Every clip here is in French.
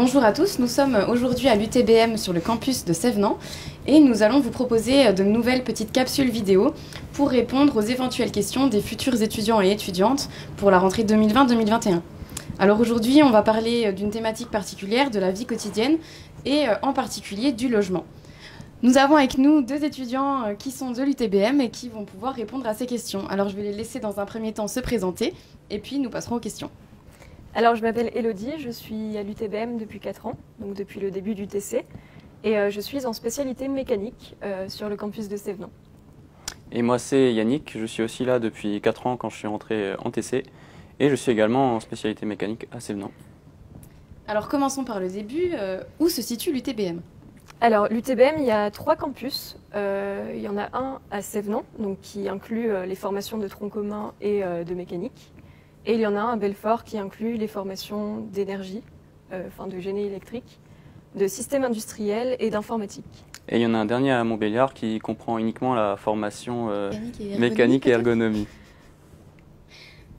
Bonjour à tous, nous sommes aujourd'hui à l'UTBM sur le campus de Sévenant et nous allons vous proposer de nouvelles petites capsules vidéo pour répondre aux éventuelles questions des futurs étudiants et étudiantes pour la rentrée 2020-2021. Alors aujourd'hui, on va parler d'une thématique particulière de la vie quotidienne et en particulier du logement. Nous avons avec nous deux étudiants euh, qui sont de l'UTBM et qui vont pouvoir répondre à ces questions. Alors je vais les laisser dans un premier temps se présenter et puis nous passerons aux questions. Alors je m'appelle Elodie, je suis à l'UTBM depuis 4 ans, donc depuis le début du TC, et euh, je suis en spécialité mécanique euh, sur le campus de Sévenant. Et moi c'est Yannick, je suis aussi là depuis 4 ans quand je suis rentré en TC, et je suis également en spécialité mécanique à Sévenant. Alors commençons par le début, où se situe l'UTBM? Alors, l'UTBM, il y a trois campus. Euh, il y en a un à Sévenant, donc, qui inclut euh, les formations de tronc commun et euh, de mécanique. Et il y en a un à Belfort qui inclut les formations d'énergie, enfin de génie électrique, de système industriel et d'informatique. Et il y en a un dernier à Montbéliard qui comprend uniquement la formation mécanique et ergonomie.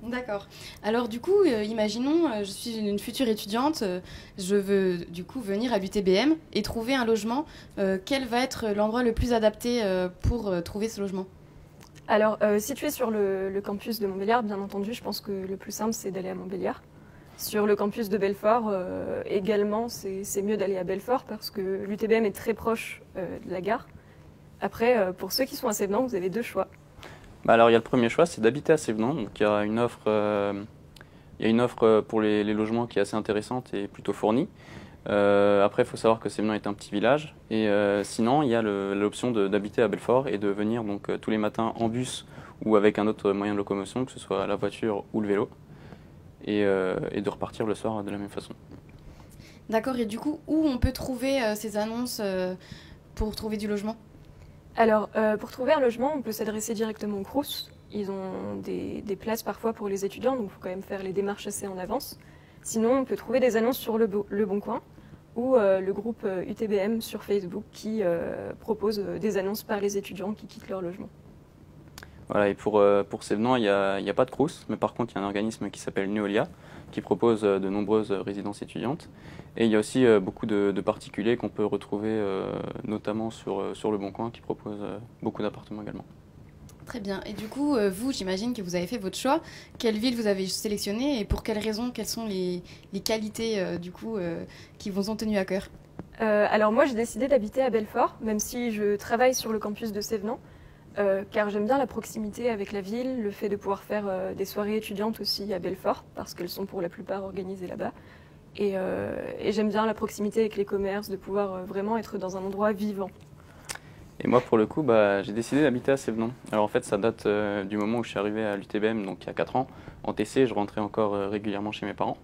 D'accord. Alors du coup, euh, imaginons, euh, je suis une future étudiante, euh, je veux du coup venir à l'UTBM et trouver un logement. quel va être l'endroit le plus adapté pour trouver ce logement? Alors, situé sur le, campus de Montbéliard, bien entendu, je pense que le plus simple, c'est d'aller à Montbéliard. Sur le campus de Belfort, également, c'est mieux d'aller à Belfort parce que l'UTBM est très proche de la gare. Après, pour ceux qui sont à Sévenant, vous avez deux choix. Bah, alors il y a le premier choix, c'est d'habiter à Sévenant. Donc il y a une offre, euh, il y a une offre euh, pour les, logements qui est assez intéressante et plutôt fournie. Euh, après, il faut savoir que Sévenant est un petit village. Et sinon, il y a l'option d'habiter à Belfort et de venir donc tous les matins en bus ou avec un autre moyen de locomotion, que ce soit la voiture ou le vélo, et, et de repartir le soir de la même façon. D'accord. Et du coup, où on peut trouver ces annonces pour trouver du logement? Alors, euh, pour trouver un logement, on peut s'adresser directement au CRUS. Ils ont des, places parfois pour les étudiants, donc il faut quand même faire les démarches assez en avance. Sinon, on peut trouver des annonces sur Le, Bon Coin ou euh, le groupe UTBM euh, sur Facebook qui propose des annonces par les étudiants qui quittent leur logement. Voilà, et pour, pour Sévenant, il n'y a, pas de CRUS, mais par contre, il y a un organisme qui s'appelle Neolia, qui propose de nombreuses résidences étudiantes. Et il y a aussi euh, beaucoup de, particuliers qu'on peut retrouver euh, notamment sur, euh, sur Le Bon Coin qui propose beaucoup d'appartements également. Très bien. Et du coup, vous, j'imagine que vous avez fait votre choix. Quelle ville vous avez sélectionné et pour quelles raisons Quelles sont les, qualités du coup qui vous ont tenu à cœur Alors moi, j'ai décidé d'habiter à Belfort, même si je travaille sur le campus de Sévenant, car j'aime bien la proximité avec la ville, le fait de pouvoir faire des soirées étudiantes aussi à Belfort, parce qu'elles sont pour la plupart organisées là-bas. Euh, et, j'aime bien la proximité avec les commerces, de pouvoir euh, vraiment être dans un endroit vivant. Et moi, pour le coup, bah, j'ai décidé d'habiter à Sévenant. Alors en fait, ça date euh, du moment où je suis arrivé à l'UTBM, donc il y a 4 ans. En TC, je rentrais encore régulièrement chez mes parents.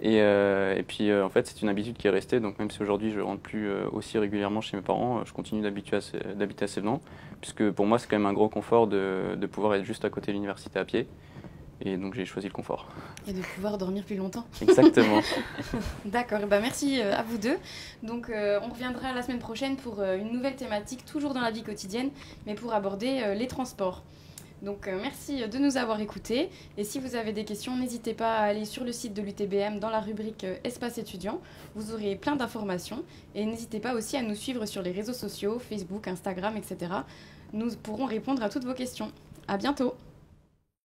Et, et puis en fait, c'est une habitude qui est restée. Donc même si aujourd'hui je rentre plus aussi régulièrement chez mes parents, je continue d'habiter à, Sévenant. Puisque pour moi, c'est quand même un gros confort de pouvoir être juste à côté de l'université à pied. Et donc j'ai choisi le confort. Et de pouvoir dormir plus longtemps. Exactement. D'accord, bah merci euh, à vous deux. Donc euh, on reviendra la semaine prochaine pour euh, une nouvelle thématique, toujours dans la vie quotidienne, mais pour aborder les transports. Donc merci de nous avoir écoutés. Et si vous avez des questions, n'hésitez pas à aller sur le site de l'UTBM dans la rubrique Espace étudiant. Vous aurez plein d'informations. Et n'hésitez pas aussi à nous suivre sur les réseaux sociaux, Facebook, Instagram, etc. Nous pourrons répondre à toutes vos questions. À bientôt